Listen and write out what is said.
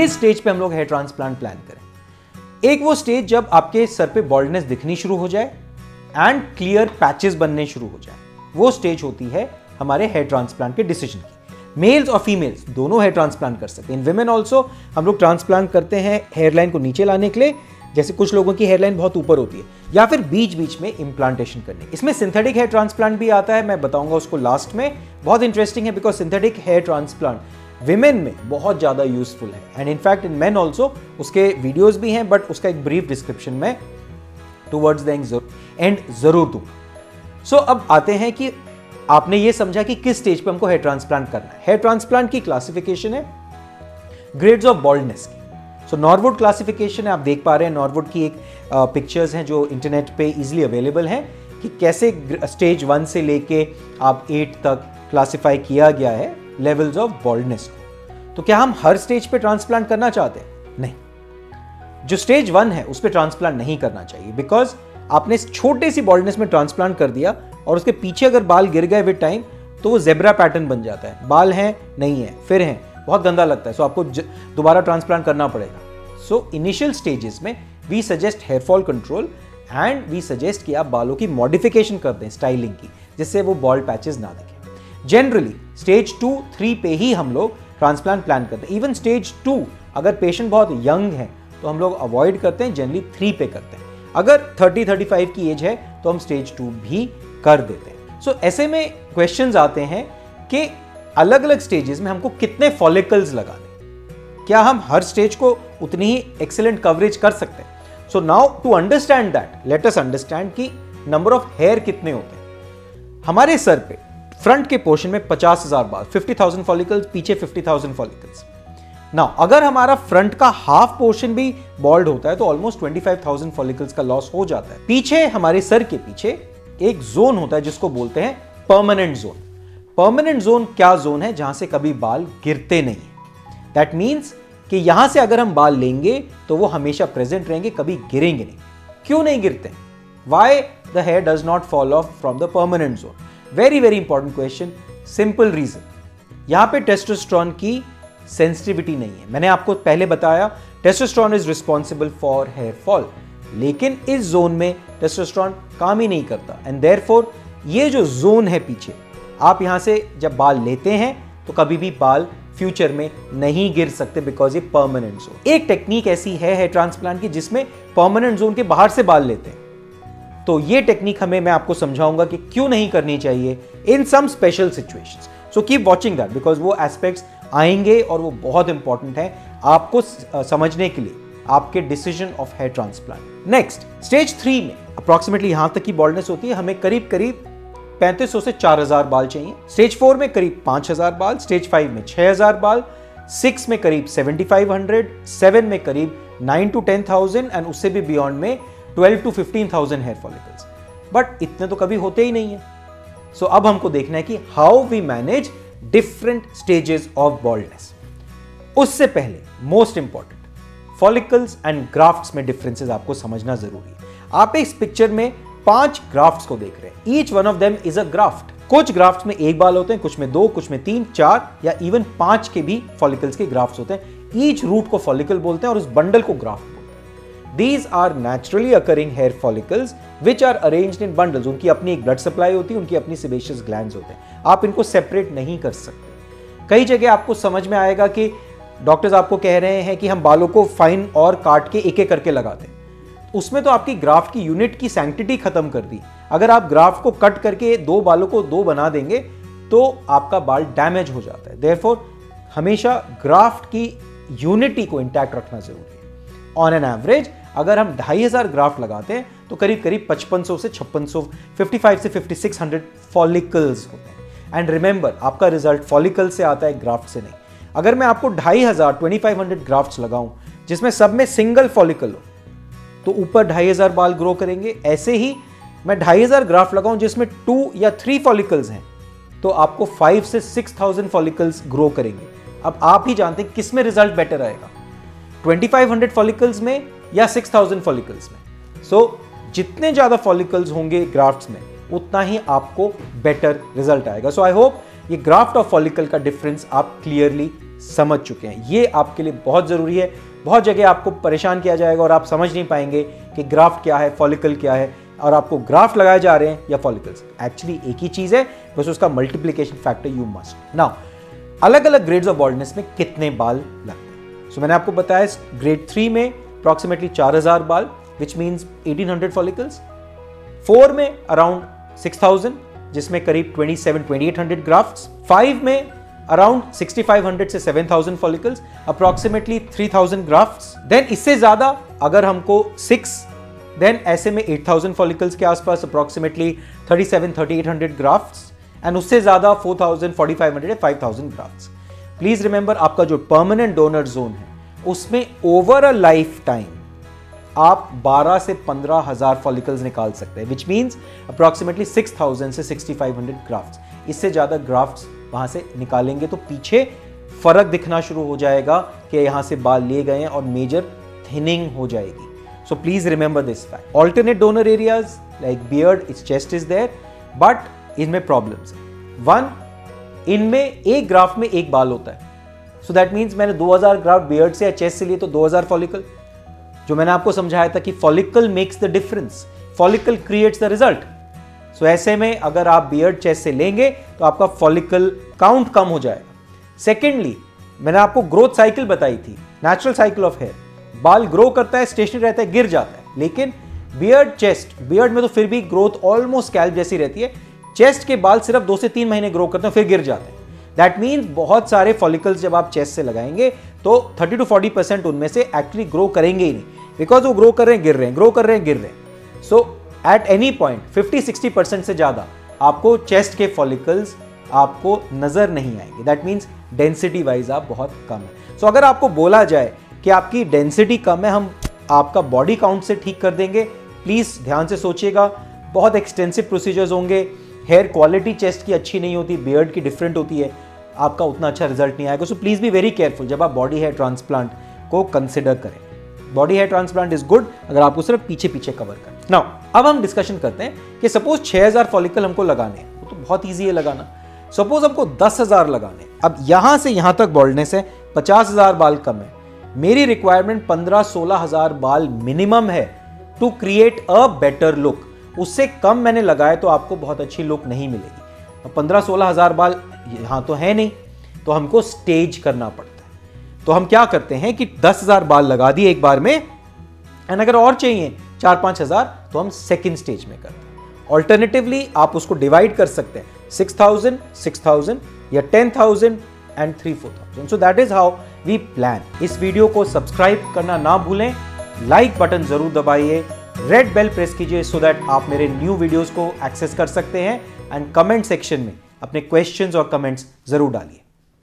किस स्टेज पे हम लोग हेयर ट्रांसप्लांट प्लान करें? एक वो स्टेज जब आपके सर पे बॉल्डनेस दिखनी शुरू हो जाए एंड क्लियर पैचेस बनने शुरू हो जाए, वो स्टेज होती है हमारे हेयर ट्रांसप्लांट के डिसीज़न की। मेल्स और फीमेल्स दोनों हेयर ट्रांसप्लांट कर सकते हैं। इन विमेन ऑल्सो हम लोग ट्रांसप्लांट करते हैं हेयरलाइन को नीचे लाने के लिए, जैसे कुछ लोगों की हेयरलाइन बहुत ऊपर होती है, या फिर बीच बीच में इम्प्लांटेशन करने। इसमें सिंथेटिक हेयर ट्रांसप्लांट भी आता है, मैं बताऊँगा उसको लास्ट में। बहुत इंटरेस्टिंग है because synthetic hair transplant women में बहुत ज़्यादा यूजफुल है। And in fact in man also उसके वीडियोज़ भी हैं बट उसका एक ब्रीफ डिस्क्रिप्शन में टूवर्ड्स द एंड ज़रूर दूँगा सो अब आते हैं कि आपने ये समझा कि किस स्टेज पे हमको हेयर ट्रांसप्लांट करना है। हेयर ट्रांसप्लांट की क्लासिफिकेशन है ग्रेड्स ऑफ़ बॉल्डनेस की। सो नॉर्वुड क्लासिफिकेशन है, आप देख पा रहे हैं नॉर्वुड की एक पिक्चर्स हैं जो इंटरनेट पे इजीली अवेलेबल हैं कि कैसे स्टेज वन से लेके आप एट तक क्लासिफाई किया गया है। लेवल्स ऑफ़ बॉल्डनेस को। तो क्या हम हर स्टेज पे ट्रांसप्लांट करना चाहते हैं? नहीं। जो स्टेज वन है, उस पर ट्रांसप्लांट नहीं करना चाहिए। बिकॉज़ आपने छोटे सी बॉल्डनेस में ट्रांसप्लांट कर दिया और उसके पीछे अगर बाल गिर गए विद टाइम तो वो जेब्रा पैटर्न बन जाता है। बाल हैं, नहीं है, फिर हैं। बहुत गंदा लगता है। सो आपको दोबारा ट्रांसप्लांट करना पड़ेगा। सो इनिशियल स्टेजेस में we suggest hair fall control and we suggest कि आप बालों की मॉडिफिकेशन कर दें स्टाइलिंग की, जिससे वो बॉल पैचेस ना दिखे। जनरली स्टेज टू थ्री पे ही हम लोग ट्रांसप्लांट प्लान करते हैं। इवन स्टेज टू अगर पेशेंट बहुत यंग है तो हम लोग अवॉइड करते हैं जनरली थ्री पे करते हैं। अगर थर्टी थर्टी फाइव की एज है तो हम स्टेज टू भी कर देते हैं। सो so, ऐसे में क्वेश्चंस आते हैं कि अलग अलग स्टेजेस में हमको कितने फॉलिकल्स लगाने क्या हम हर स्टेज को उतनी ही एक्सेलेंट कवरेज कर सकते हैं? So now to understand that let us understand कि नंबर ऑफ़ हेयर कितने होते हैं। हमारे सर पे फ्रंट के पोर्शन में पचास हज़ार बाल फिफ्टी थाउज़ेंड फॉलिकल्स पीछे फिफ्टी थाउज़ेंड फॉलिकल्स ना अगर हमारा फ्रंट का हाफ़ पोर्शन भी बॉल्ड होता है तो almost twenty five thousand follicles का लॉस हो जाता है। पीछे, हमारे सर के पीछे, एक जोन होता है, जिसको बोलते हैं परमानेंट जोन परमानेंट जोन क्या जोन है? जहाँ से कभी बाल गिरते नहीं। दैट मीन्स कि यहाँ से अगर हम बाल लेंगे तो वो हमेशा प्रेजेंट रहेंगे, कभी गिरेंगे नहीं। क्यों नहीं गिरते? Why the hair does not fall off from the permanent zone very very important question simple reason यहाँ पे टेस्टोस्ट्रॉन की सेंसिटिविटी नहीं है। मैंने आपको पहले बताया testosterone is responsible for hair fall लेकिन इस जोन में टेस्टोस्ट्रॉन काम ही नहीं करता। एंड देयरफॉर ये जो जोन है पीछे, आप यहाँ से जब बाल लेते हैं तो कभी भी बाल फ्यूचर में नहीं गिर सकते बिकॉज़ ये परमानेंट जोन एक टेक्निक ऐसी है हेयर ट्रांसप्लांट की जिसमें परमानेंट जोन के बाहर से बाल लेते हैं। तो ये टेक्निक हमें मैं आपको समझाऊँगा कि क्यों नहीं करनी चाहिए in some special situations so keep watching that because वो एस्पेक्ट्स आएँगे और वो बहुत इंपॉर्टेंट है आपको समझने के लिए, आपके decision of hair transplant next stage three में अप्रोक्सीमेटली यहाँ तक की बॉल्डनेस होती है, हमें करीब करीब 3500 से 4000 बाल चाहिए। स्टेज फोर में करीब 5000 बाल स्टेज फाइव में 6000 बाल सिक्स में करीब 7500 सेवन में करीब नाइन टू 10000 एंड उससे भी बियॉन्ड में 12 टू 15000 हेयर फॉलिकल्स बट इतने तो कभी होते ही नहीं है। सो so, अब हमको देखना है कि how we manage different stages of baldness उससे पहले most important follicles and grafts में डिफरेंसेस आपको समझना ज़रूरी है। आप इस पिक्चर में पाँच ग्राफ्ट्स को देख रहे हैं। Each one of them is a graft कुछ ग्राफ्ट्स में एक बाल होते हैं कुछ में दो कुछ में तीन चार या इवन पाँच के भी फॉलिकल्स के ग्राफ्ट्स होते हैं। ईच रूट को फॉलिकल बोलते हैं और उस बंडल को ग्राफ्ट बोलते हैं। These are naturally occurring hair follicles which are arranged in bundles उनकी अपनी एक ब्लड सप्लाई होती है, उनकी अपनी सिबेशियस ग्लैंड होते हैं। आप इनको सेपरेट नहीं कर सकते। कई जगह आपको समझ में आएगा कि डॉक्टर्स आपको कह रहे हैं कि हम बालों को फाइन और काट के एक एक करके लगाते हैं। उसमें तो आपकी ग्राफ्ट की यूनिट की सैंक्टिटी खत्म कर दी। अगर आप ग्राफ्ट को कट करके दो बालों को दो बना देंगे तो आपका बाल डैमेज हो जाता है। देयरफॉर हमेशा ग्राफ्ट की यूनिटी को इंटैक्ट रखना ज़रूरी है। ऑन एन एवरेज अगर हम ढाई हज़ार ग्राफ्ट लगाते हैं तो करीब करीब पचपन से छप्पन सौ फिफ्टी फाइव से फिफ्टी सिक्स हंड्रेड फॉलिकल्स होते हैं। एंड रिमेंबर आपका रिज़ल्ट फॉलिकल से आता है ग्राफ्ट से नहीं। अगर मैं आपको ढाई हज़ार ट्वेंटी फाइव हंड्रेड ग्राफ्ट लगाऊँ, जिसमें सब में सिंगल फॉलिकल हो तो ऊपर ढाई हज़ार बाल ग्रो करेंगे। ऐसे ही मैं ढाई हज़ार ग्राफ्ट लगाऊँ, जिसमें टू या थ्री फॉलिकल्स हैं तो आपको फाइव से सिक्स थाउज़ेंड फॉलिकल्स ग्रो करेंगे। अब आप ही जानते हैं किसमें रिज़ल्ट बेटर आएगा। ट्वेंटी फाइव हंड्रेड फॉलिकल्स में या सिक्स थाउज़ेंड फॉलिकल्स में? सो so, जितने ज़्यादा फॉलिकल्स होंगे ग्राफ्ट में उतना ही आपको बेटर रिज़ल्ट आएगा। सो आई होप ये ग्राफ्ट ऑफ़ फॉलिकल का डिफरेंस आप क्लियरली समझ चुके हैं। ये आपके लिए बहुत ज़रूरी है। बहुत जगह आपको परेशान किया जाएगा और आप समझ नहीं पाएँगे कि ग्राफ्ट क्या है फॉलिकल क्या है और आपको ग्राफ्ट लगाए जा रहे हैं या फॉलिकल्स एक्चुअली एक ही चीज़ है बस उसका multiplication factor you must now अलग अलग ग्रेड्स ऑफ़ बॉल्डनेस में कितने बाल लगते हैं? सो मैंने आपको बताया ग्रेड थ्री में अप्रॉक्सीमेटली चार हज़ार बाल which means eighteen hundred follicles four में अराउंड सिक्स थाउज़ेंड जिसमें करीब twenty seven twenty eight hundred graft five में अराउंड 6500 से 7000 फॉलिकल्स अप्रोक्सीमेटली 3000 ग्राफ्ट्स देन इससे ज़्यादा अगर हमको सिक्स देन ऐसे में 8000 फॉलिकल्स के आसपास अप्रोक्सीमेटली 37 3800 ग्राफ्ट्स एंड उससे ज़्यादा 4000 4500 5000 ग्राफ्ट्स प्लीज़ रिमेंबर आपका जो परमानेंट डोनर जोन है, उसमें ओवर अ लाइफ टाइम आप 12 से पंद्रह हज़ार फॉलिकल्स निकाल सकते हैं विच मीन्स अप्रोक्सीमेटली 6000 से 6500 ग्राफ्ट्स इससे ज़्यादा ग्राफ्ट्स वहाँ से निकालेंगे तो पीछे फ़र्क दिखना शुरू हो जाएगा कि यहाँ से बाल लिए गए हैं और मेजर थिनिंग हो जाएगी. So please remember this fact alternate donor areas like beard it's chest is there but इनमें प्रॉब्लम्स वन इनमें एक ग्राफ में एक बाल होता है। सो दैट मीन्स मैंने 2000 ग्राफ बियर्ड से या चेस्ट से लिए तो 2000 फॉलिकल जो मैंने आपको समझाया था कि follicle makes the difference follicle creates the result so ऐसे में अगर आप बियर्ड चेस्ट से लेंगे तो आपका फॉलिकल काउंट कम हो जाएगा। सेकेंडली मैंने आपको ग्रोथ साइकिल बताई थी। नेचुरल साइकिल ऑफ़ हेयर बाल ग्रो करता है स्टेशनरी रहता है, गिर जाता है। लेकिन बियर्ड चेस्ट बियर्ड में तो फिर भी ग्रोथ ऑलमोस्ट कैल्प जैसी रहती है। चेस्ट के बाल सिर्फ़ दो से तीन महीने ग्रो करते हैं फिर गिर जाते हैं। दैट मीन्स बहुत सारे फॉलिकल्स जब आप चेस्ट से लगाएँगे तो 30 टू 40 परसेंट उनमें से एक्चुअली ग्रो करेंगे ही नहीं। बिकॉज़ वो ग्रो कर रहे हैं गिर रहे हैं ग्रो कर रहे हैं गिर रहे हैं। So at any point 50-60 percent से ज़्यादा आपको चेस्ट के फॉलिकल्स आपको नज़र नहीं आएँगे। दैट मीन्स डेंसिटी वाइज आप बहुत कम है। सो so, अगर आपको बोला जाए कि आपकी डेंसिटी कम है हम आपका बॉडी काउंट से ठीक कर देंगे। प्लीज़ ध्यान से सोचिएगा बहुत एक्सटेंसिव प्रोसीजर्स होंगे। हेयर क्वालिटी चेस्ट की अच्छी नहीं होती बियर्ड की डिफरेंट होती है, आपका उतना अच्छा रिज़ल्ट नहीं आएगा। So please be very careful जब आप बॉडी हेयर ट्रांसप्लांट को कंसिडर करें। Body hair transplant is good अगर आपको सिर्फ़ पीछे पीछे कवर करें नाउ अब हम डिस्कशन करते हैं कि सपोज़ 6000 फॉलिकल हमको लगाने हैं तो बहुत ईजी है लगाना। सपोज़ हमको 10000 लगाने अब यहाँ से यहाँ तक बॉल्डनेस है 50000 बाल कम है। मेरी रिक्वायरमेंट 15 16000 बाल मिनिमम है to create a better look उससे कम मैंने लगाए तो आपको बहुत अच्छी लुक नहीं मिलेगी। पंद्रह सोलह हज़ार बाल यहाँ तो है नहीं तो हमको स्टेज करना पड़ता है। तो हम क्या करते हैं कि दस हज़ार बाल लगा दिए एक बार में एंड अगर और चाहिए चार पाँच हज़ार तो हम सेकेंड स्टेज में करते हैं। ऑल्टरनेटिवली आप उसको डिवाइड कर सकते हैं। सिक्स थाउज़ेंड सिक्स थाउज़ेंड या ten thousand and three four thousand so that is how we plan इस वीडियो को सब्सक्राइब करना ना भूलें। लाइक बटन ज़रूर दबाइए। रेड बेल प्रेस कीजिए सो दैट आप मेरे न्यू वीडियोस को एक्सेस कर सकते हैं एंड कमेंट सेक्शन में अपने क्वेश्चंस और कमेंट्स ज़रूर डालिए।